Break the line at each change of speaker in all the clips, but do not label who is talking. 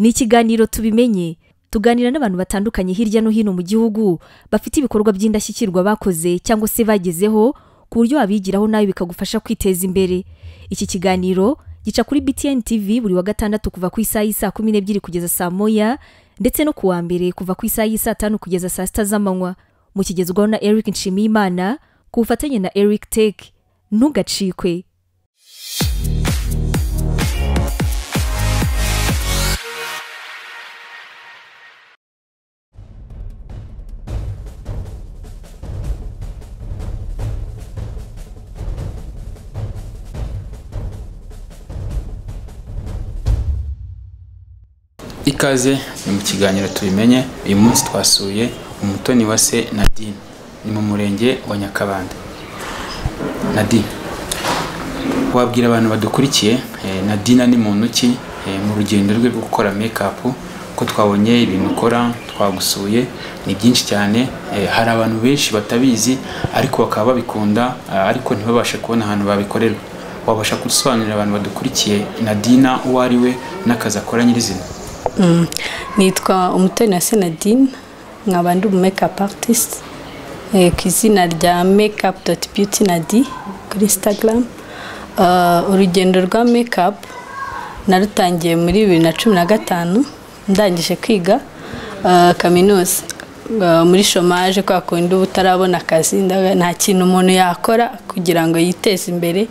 ni ikiganiro tubimenye. Tuganira n'abantu batandukanye hirya no hino mu gihugu bafite ibikorwa by'indashyikirwa bakoze cyangwa se bagezeho ku buryo wabigiraho nawe bikagufasha kwiteza imbere. Iki kiganiro gica kuri btn tv buri wa gatandatu kuva ku isaha y'isaa kumi n'ebyiri kugeza saa moya ndetse no ku wa mbere kuva ku isaha y'isaa tanu kugeza saa sita z'amanywa. Mu kigezwaho na eric nshimiyimana ku bufatanye na eric tek ntugacikwe.
Ikaze ni mu kiganiro tubimenye uyu munsi twasuye umutoni wa se nadine. Ni mu murenge wa nyakabanda nadine wabwira abantu badukurikiye eh, nadine ni muntu ki eh, mu rugendo rwe rwo gukora mekapu ko twabonye ibintu ukora twagusuye ni byinshi cyane eh, hari abantu benshi batabizi ariko bakaba babikunda ariko ntibabashe kubona ahantu babikorera wabasha gusobanurira abantu badukurikiye nadina uwo ari we n'akazi akora nyirizina.
Nitwa umutoni wa senadine nkaba ndi umu makeup artist. Eh, ku izina rya makeup dot beauty nadi kuri instagram. Uh, urugendo rwa makeup narutangiye muri bibiri na cumi na gatanu ndangije kwiga uh, kaminuza. Muri shomaje kwa kundi uba utarabona akazi nta kintu umuntu yakora kugira ngo yiteze imbere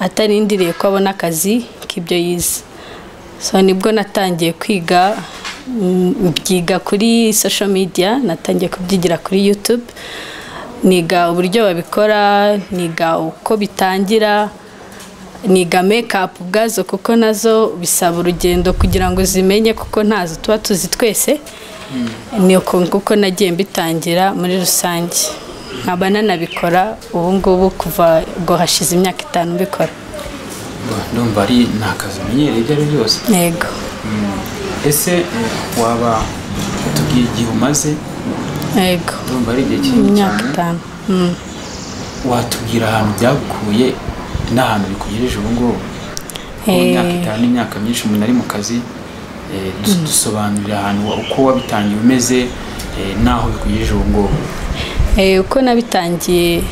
atarindiriye ko abona akazi k'ibyo yize. So ni bwo natangiye kwiga mm, mbyiga kuri social media natangiye kubyigira kuri youtube niga uburyo babikora niga uko bitangira niga makeup ubwazo kuko na zo bisaba urugendo kugira ngo zimenye kuko ntazo tuba tuzi twese ni uko nguko nagiye mbitangira muri rusange. Nkaba nanabikora ubu ngubu kuva ubwo hashize imyaka itanu mbikora.
Ndumva ari ni akazi umenyereye ibyo ari byo byose.
Yego.
Ese eh, waba tubwiye igihe umaze?
Yego.
Ndumva ari igihe kinini
imyaka
cyane.
itanu. Mm.
watubwira ahantu byagukuye n'ahantu bikugejeje ubu ngubu?
Eh.
imyaka itanu n'imyaka myinshi umuntu ari mu kazi eh, dus- dusobanurira ahantu uko wabitangiye umeze eh, n'aho bikugejeje ubu ngubu?
Uko nabitangiye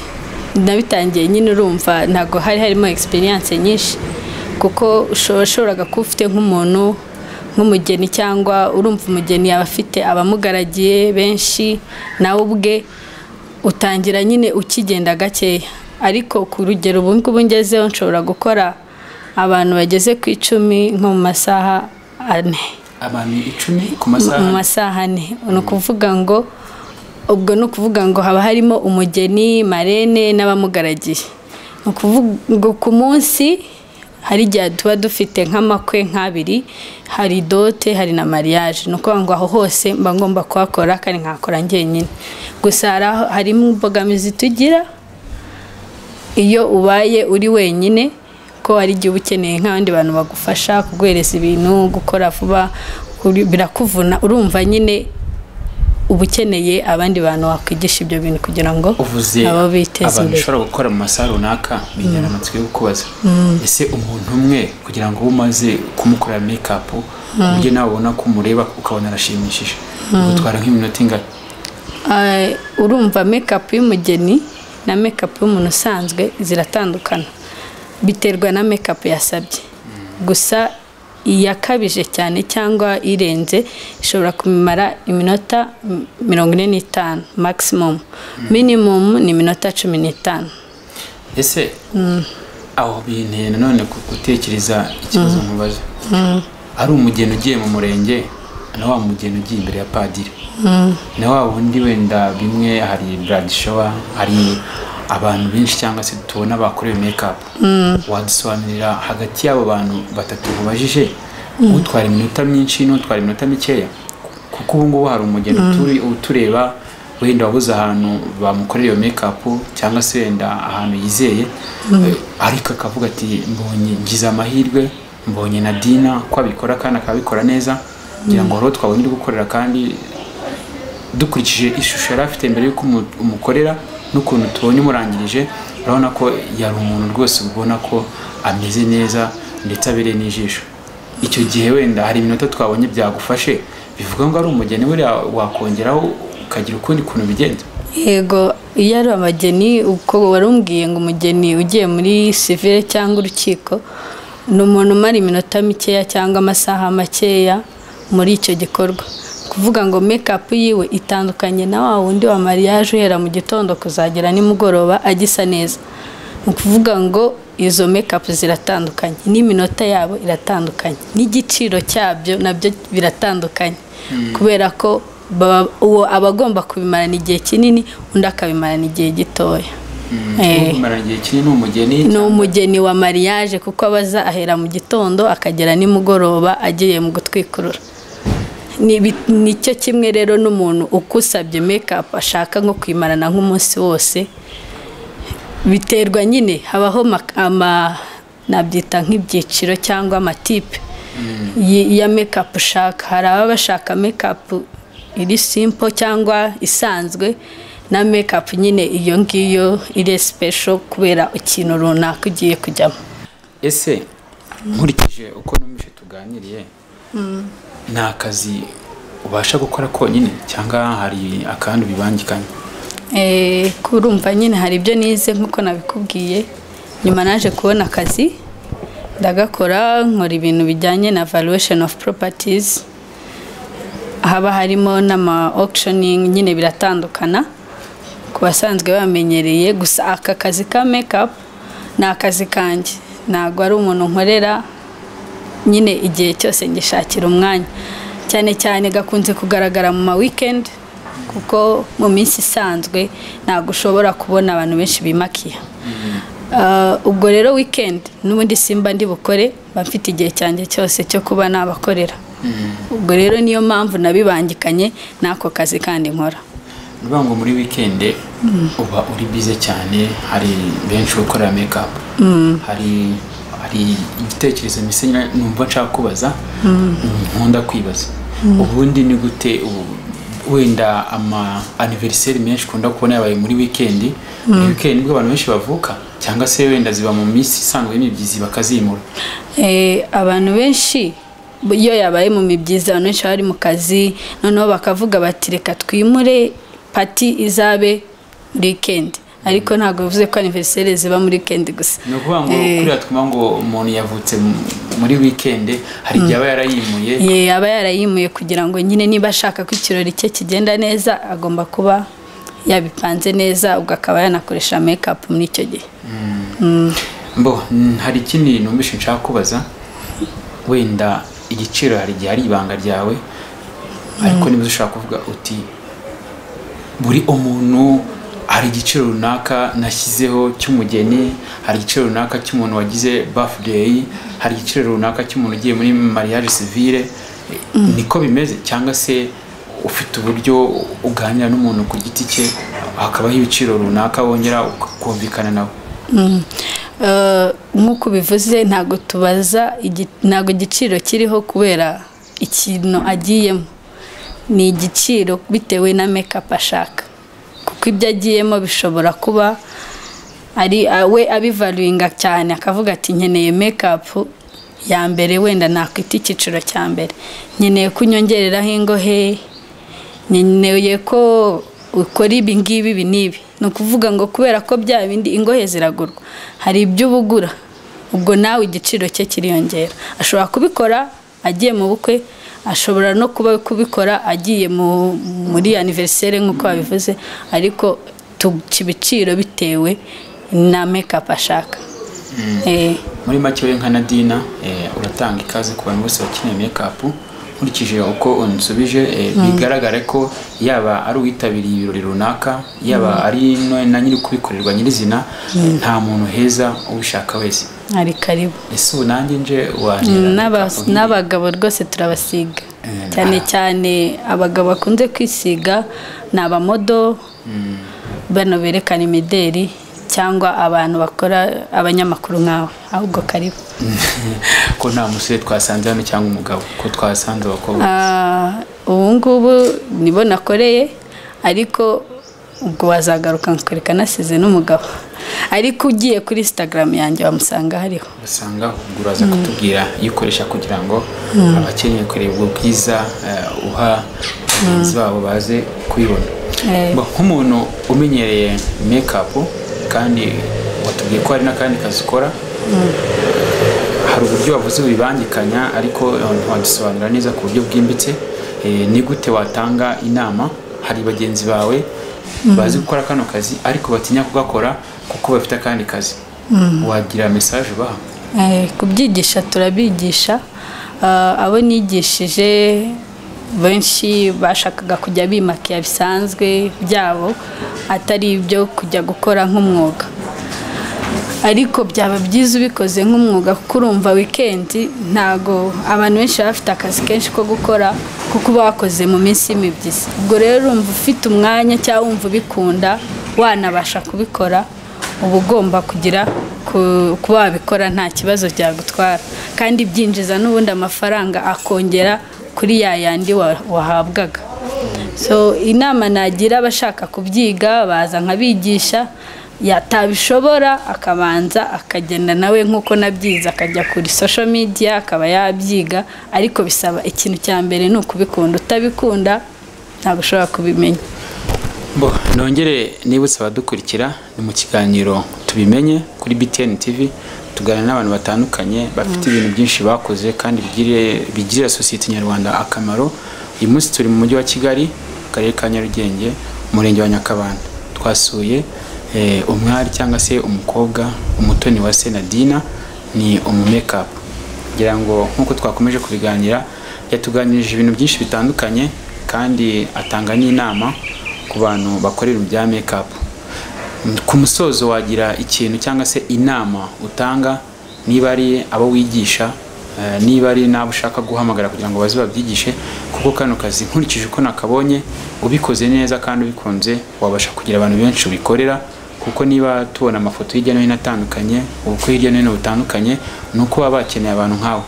nabitangiye nyine urumva ntabwo hari harimo experience nyinshi kuko washoboraga kuba ufite nk'umuntu nk'umugeni cyangwa urumva umugeni yaba afite abamugaragiye benshi nawe ubwe utangira nyine ukigenda gakeya. Ariko ku rugero ubu ngubu ngezeho nshobora gukora abantu bageze ku icumi nko mu masaha ane.
Abantu icumi ku masaha
ane. Ni ukuvuga ngo ubwo ni ukuvuga ngo haba harimo umugeni marene n'abamugaragiye ni ukuvuga ngo ku munsi hari igihe tuba dufite nk'amakwe nk'abiri hari dote hari na mariage. Ni ukuvuga ngo aho hose mba ngomba kuhakora kandi nkahakora njyenyine. Gusa harimo imbogamizi tugira iyo ubaye uri wenyine ko hari igihe uba ukeneye nk'abandi bantu bagufasha kuguhereza ibintu gukora vuba birakuvuna urumva nyine uba ukeneye abandi bantu wakwigisha ibyo bintu kugira ngo
uvuze
nabo biteze
abantu
imbere.
ushobora gukora mu masaha runaka bijyana amatsiko yo kukubaza. Ese umuntu umwe kugira ngo ube umaze kumukorera mekapu ku buryo nawe ubona ko umureba ukabona arashimishije? Bigutwara nk'iminota ingana.
Ah, urumva mekapu y'umugeni na mekapu y'umuntu usanzwe ziratandukana. Biterwa na mekapu yasabye. Gusa iyakabije cyane cyangwa irenze ishobora kumara iminota mirongo ine n'itanu maximum. Minimum ni iminota cumi n'itanu.
Ese aho binteye nanone gutekereza ikibazo nkubaza ari umugeni ugiye mu murenge na wa mugeni ugiye imbere ya padiri. Na wa wundi wenda bimwe hari shower hari abantu benshi cyangwa se tubona bakorewe mekapu wadusobanurira hagati y'abo bantu batatu mubajije utwara iminota myinshi n'utwara iminota mikeya. Kuko ubu ngubu hari umugeni uturi- utureba wenda wabuze ahantu bamukorera iyo mekapu cyangwa se wenda ahantu yizeye. Eh, ariko akavuga ati mbonye ngize amahirwe mbonye na dina ko abikora kandi akabikora neza ngira ngo rero twabonye uri gukorera kandi dukurikije ishusho yari afite mbere y'uko umu- umukorera n'ukuntu tubonye umurangirije urabona ko yari umuntu rwose ubona ko ameze neza ndetse abereye n'ijisho. Icyo gihe wenda hari iminota twabonye byagufashe bivuga ngo ari umugeni buriya wakongeraho ukagira ukundi kuntu bigenza
yego iyo ari abageni uko warumbwiye ngo umugeni ugiye muri sivire cyangwa urukiko ni umuntu umara iminota mikeya cyangwa amasaha makeya muri icyo gikorwa. Kuvuga ngo mekapu yiwe itandukanye na wa wundi wa mariage uhera mu gitondo kuzagera nimugoroba agisa neza. Ni ukuvuga ngo izo mekapu ziratandukanye n'iminota yabo iratandukanye n'igiciro cyabyo na byo biratandukanye. Kubera ko uwo aba agomba kubimarana igihe kinini undi akabimarana igihe gitoya. Eh.
igihe kinini ni umugeni
ni umugeni wa mariage kuko aba aza ahera mu gitondo akagera nimugoroba agiye mu gutwikurura. Ni cyo kimwe rero n'umuntu ukusabye mekapu ashaka nko kwimarana nk'umunsi wose biterwa nyine habaho ama nabyita nk'ibyiciro cyangwa amatipe y- ya mekapu ushaka. Hari ababa bashaka mekapu iri simpo cyangwa isanzwe na mekapu nyine iyo ngiyo iri sipesho kubera ikintu runaka ugiye kujyamo.
Ese nkurikije uko numvise tuganiriye ni akazi ubasha gukora konyine cyangwa hari akandi ubibangikanye
Eh, kurumva nyine hari ibyo nize nk'uko nabikubwiye. Nyuma naje kubona akazi ndagakora nkora ibintu bijyanye na valuation of properties. Haba harimo n'ama auctioning nyine biratandukana. Ku basanzwe bamenyereye gusa aka kazi ka makeup ni akazi kanjye. Ntabwo ari umuntu nkorera nyine igihe cyose ngishakira umwanya. Cyane cyane gakunze kugaragara mu ma weekend kuko mu minsi isanzwe ntabwo ushobora kubona abantu benshi bimakiya Ah, ubwo rero weekend n'ubundi simba ndi bukore mba mfite igihe cyanjye cyose cyo kuba nabakorera. Ubwo rero niyo mpamvu nabibangikanye n'ako kazi kandi nkora.
Ni ukuvuga ngo muri wikende uba uri bize cyane hari benshi bakorera mekapu hari hari igitekerezo mbese numva nshaka kubaza nkunda kwibaza. Ubundi ni gute wenda ama aniveriseri menshi ukunda kubona yabaye muri wikendi muri wikendi ni bwo abantu benshi bavuka cyangwa se wenda ziba mu minsi isanzwe y'imibyizi bakazimura.
Eh, abantu benshi iyo yabaye mu mibyizi abantu benshi bari mu kazi noneho bakavuga bati reka twimure pati izabe wikendi ariko ntabwo bivuze ko aniveriseri ziba muri wikendi gusa.
Ni ukuvuga ngo
Eh.
kuriya twuma ngo umuntu yavutse mu- muri wikendi hari igihe aba yarayimuye.
Ye aba yarayimuye kugira ngo nyine niba ashaka ko ikirori cye kigenda neza agomba kuba yabipanze neza ubwo akaba yanakoresha mekapu muri icyo gihe.
Mbo mm, hari ikindi numvise nshaka kubaza wenda igiciro hari igihe ari ibanga ryawe? Ariko niba ushaka kuvuga uti buri umuntu hari igiciro runaka nashyizeho cy'umugeni hari igiciro runaka cy'umuntu wagize birthday hari igiciro runaka cy'umuntu ugiye muri mariage civile. Niko bimeze cyangwa se ufite uburyo uganira n'umuntu ku giti cye hakabaho ibiciro runaka wongera ukumvikana nawe.
Mm. Eh, nk'uko ubivuze ntabwo tubaza ntabwo igiciro kiriho kubera ikintu agiyemo. Ni igiciro bitewe na mekapu ashaka. Kuko ibyo agiyemo bishobora kuba ari we abivaluinga cyane akavuga ati nkeneye mekapu ya mbere wenda nakwita icyiciro cya mbere. Nkeneye ko unyongereraho ingohe nkeneye ko ukora ibi ngibi ibi n'ibi. Ni ukuvuga ngo kubera ko bya bindi ingohe ziragurwa. Hari ibyo uba ugura ubwo nawe igiciro cye kiriyongera. Ashobora kubikora agiye mu bukwe ashobora no kuba kubikora agiye mu- muri aniveriseri nk'uko babivuze ariko tuca ibiciro bitewe na mekapu ashaka. Eh,
muri make we nka nadina eh, uratanga ikaze ku bantu bose bakeneye mekapu nkurikije uko unsubije eh, bigaragare ko yaba ari uwitabiriye ibirori runaka yaba ari no- na nyiri kubikorerwa nyirizina nta muntu heza ubishaka wese.
Ari karibu.
Ese ubu nanjye nje
n'abagabo rwose turabasiga. Cyane
ah.
cyane abagabo bakunze kwisiga ni abamodo bano berekana imideri cyangwa abantu bakora abanyamakuru nkawe ahubwo karibu.
Ko nta musore twasanze hano cyangwa umugabo ko twasanze abakobwa
Ah, ubu ngubu nibo nakoreye ariko ubwo wazagaruka nkakwereka nasize n'umugabo. Ariko ugiye kuri instagram yanjye wamusanga hariho.
Usanga ubwo uraza kutubwira iyo ukoresha kugira ngo abakeneye kureba ubwo bwiza eh, uha bagenzi babo baze kubibona.
Eh.
Nk'umuntu umenyereye mekapu kandi watubwiye ko hari n'akandi kazi ukora. Hari uburyo wavuze bibangikanya ariko ntiwadusobanurira neza ku buryo bwimbitse. Eh, ni gute watanga inama? Hari bagenzi bawe bazi gukora kano kazi ariko batinya kugakora kuko bafite akandi kazi. Wagira mesaje ubaha?
Eh, kubyigisha turabigisha Ah, abo nigishije benshi bashakaga kujya bimakiya bisanzwe byabo atari ibyo kujya gukora nk'umwuga. Ariko byaba byiza ubikoze nk'umwuga kuko urumva wikendi ntago abantu benshi baba bafite akazi kenshi ko gukora kuko uba wakoze mu minsi y'imibyizi ubwo rero urumva ufite umwanya cyangwa wumva ubikunda wanabasha kubikora uba ugomba kugira ku- kuba wabikora nta kibazo byagutwara. Kandi byinjiza n'ubundi amafaranga akongera kuri ya yandi wa- wahabwaga. So inama nagira abashaka kubyiga baza nkabigisha yatabishobora akabanza akagenda nawe nk'uko nabyize akajya kuri social media akaba yabyiga ariko bisaba ikintu cya mbere ni ukubikunda. Utabikunda ntabwo ushobora kubimenya.
Nongere nibutse abadukurikira ni mu kiganiro tubimenye kuri BTN TV tuganira n'abantu batandukanye bafite ibintu byinshi bakoze kandi bigirira sosiyete nyarwanda akamaro. Uyu munsi turi mu mujyi wa kigali mu karere ka nyarugenge umurenge wa nyakabanda. Twasuye eh, umwari cyangwa se umukobwa umutoni wa senadina ni umumekapu ngira ngo nk'uko twakomeje kubiganira yatuganirije ibintu byinshi bitandukanye kandi atanga n'inama ku bantu bakorera ibya mekapu ku musozo wagira ikintu cyangwa se inama utanga niba ari abo wigisha eh, niba ari n'abo ushaka guhamagara kugira ngo baze babyigishe kuko kano kazi nkurikije uko nakabonye ubikoze neza kandi ubikunze wabasha kugira abantu benshi ubikorera kuko niba tubona amafoto hirya no hino atandukanye ubukwe hirya no hino butandukanye ni uko baba bakeneye abantu nkawe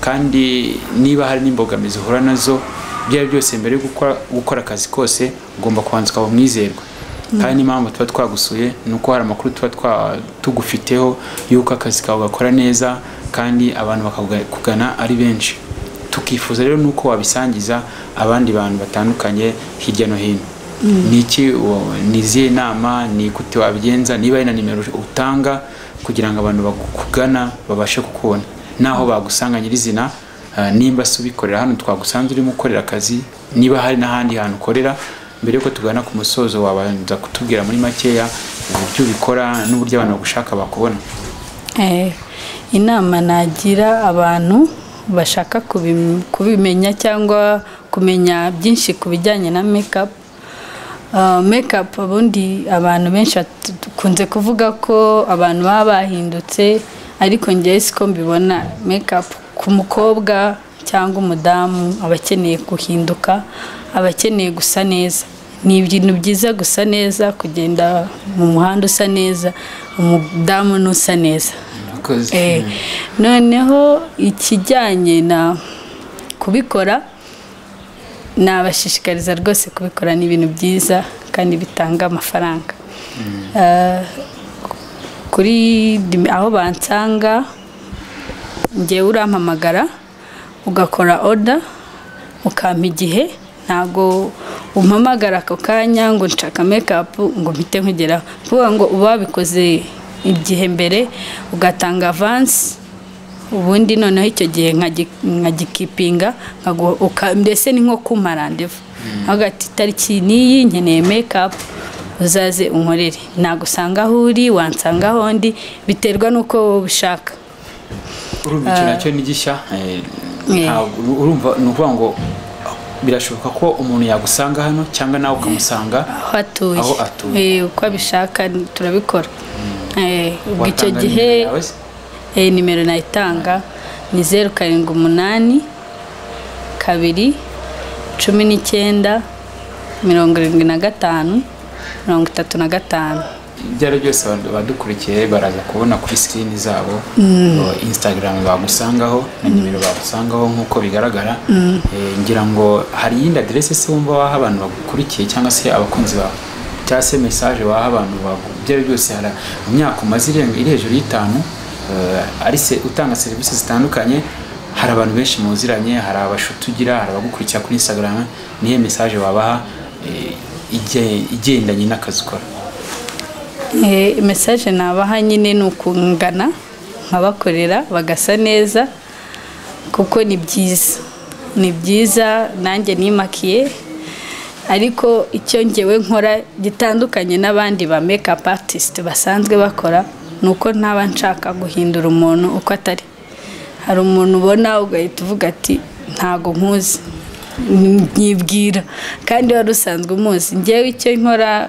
kandi niba hari n'imbogamizi uhura na zo ibyo ari byo byose mbere yo gukora akazi kose ugomba kubanza ukaba umwizerwa kandi n'impamvu tuba twagusuye ni uko hari amakuru tuba tugufiteho y'uko akazi kawe gakora neza kandi abantu bakakugana ari benshi. Tukifuza rero nuko wabisangiza abandi bantu batandukanye hirya no hino. Ni iki ni izihe nama ni gute wabigenza niba ari na nimero utanga kugira ngo abantu bakugana babashe kukubona. Naho bagusanga nyirizina ah, nimba se ubikorera hano twagusanze urimo ukorera akazi niba hari n'ahandi hantu ukorera mbere yuko tugana ku musozo wabanza kutubwira muri makeya uburyo ubikora n'uburyo abantu bagushaka bakubona.
Eh, inama nagira abantu bashaka kubim- kubimenya cyangwa kumenya byinshi ku bijyanye na mekapu mekapu ubundi abantu benshi dukunze kuvuga ko abantu baba bahindutse ariko njyewe siko mbibona mekapu ku mukobwa cyangwa umudamu aba akeneye guhinduka aba akeneye gusa neza. Ni ibintu byiza gusa neza kugenda mu muhanda usa neza umudamu n'usa neza. Eh, noneho ikijyanye na kubikora nabashishikariza rwose kubikora ni ibintu byiza kandi bitanga amafaranga. Eh, kuri aho bansanga ngewe urampamagara ugakora oda ukampa igihe ntabwo umpamagara ako kanya ngo nshaka mekapu ngo mpite nkugeraho kuvuga ngo uba wabikoze igihe mbere ugatanga avansi ubundi noneho icyo gihe nkagi- nkagikipinga mbese ni nko kumpa randevu hagati itariki n'iyi nkeneye mekapu uzaze unkorere. Nagusanga aho uri wansanga aho ndi biterwa n'uko ubishaka
urumva icyo na cyo ni gishya eh, ntabwo- urumva ni ukuvuga ngo birashoboka ko umuntu yagusanga hano cyangwa nawe ukamusanga
aho atuye
Aho atuye.
Eh, uko abishaka turabikora. Eh, ubwo icyo gihe
nimero
eh, nimero nayitanga ni zeru karindwi umunani kabiri cumi n'icyenda mirongo irindwi na gatanu mirongo itatu na gatanu.
Ibyo ari byo byose abantu badukurikiye baraza kubona kuri sikirini zabo o, instagram bagusangaho na nimero bagusangaho nk'uko bigaragara. Eh, ngira ngo hari iyindi aderese se wumva waha abantu bagukurikiye cyangwa se abakunzi bawe? Cyangwa se mesaje waha abantu ibyo ari byo byose hari mu myaka umaze iri hejuru y'itanu eh, ari se utanga serivisi zitandukanye hari abantu benshi muziranye hari abashuti ugira hari abagukurikira kuri instagram niyo mesaje wabaha eh, ige- igendanye n'akazi ukora?
Mesaje nabaha nyine ni ukungana nkabakorera bagasa neza kuko ni byiza. Ni byiza nanjye nimakiye ariko icyo ngewe nkora gitandukanye n'abandi ba makeup artist basanzwe bakora ni uko ntaba nshaka guhindura umuntu uko atari. Hari umuntu ubona ugahita uvuga ati ntago nkuzi. Nyibwira. Kandi wari usanzwe umuzi. Ngewe icyo nkora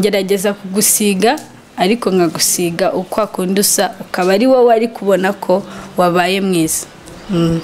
ngerageza kugusiga ariko nkagusiga uko akunda usa ukaba ari wowe ari kubona ko wabaye mwiza. Mm.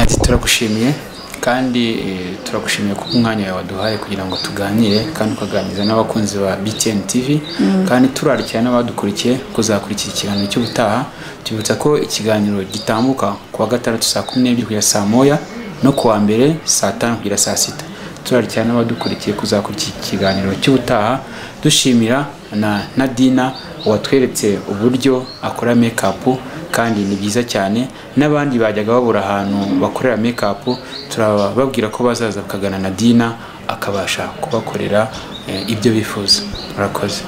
Ati turagushimiye kandi eh, turagushimiye kuko umwanya wawe waduhaye kugira ngo tuganire kandi ukaganiriza n'abakunzi ba BTN TV kandi turarikira n'abadukurikiye kuzakurikira ikiganiro cy'ubutaha. Tubibutsa ko ikiganiro gitambuka ku wa gatandatu saa kumi n'ebyiri kugera saa moya no ku wa mbere saa tanu kugera saa sita. Turarikira n'abadukurikiye kuzakurikira ikiganiro cy'ubutaha dushimira na Nadina watweretse uburyo akora make-up kandi ni byiza cyane. N'abandi bajyaga babura ahantu bakorera make-up turababwira ko bazaza bakagana Nadina akabasha kubakorera eh, ibyo bifuza. Murakoze.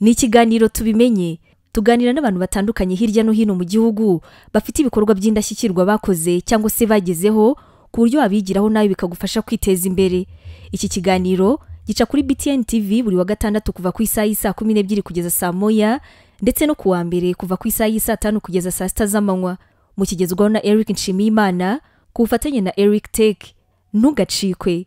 Ni ikiganiro tubimenye. Tuganira n'abantu batandukanye hirya no hino mu gihugu bafite ibikorwa by'indashyikirwa bakoze cyangwa se bagezeho ku buryo wabigiraho nawe bikagufasha kwiteza imbere. Iki kiganiro gica kuri btn tv buri wa gatandatu kuva ku isaha y'isaa kumi n'ebyiri kugeza saa moya ndetse no ku wa mbere kuva ku isaha y'isaa tanu kugeza saa sita z'amanywa. Mukigezwaho na eric nshimiyimana ku bufatanye na eric tek ntugacikwe.